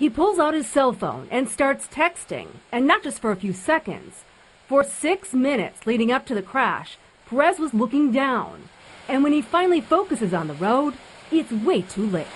He pulls out his cell phone and starts texting, and not just for a few seconds. For six minutes leading up to the crash, Perez was looking down. And when he finally focuses on the road, it's way too late.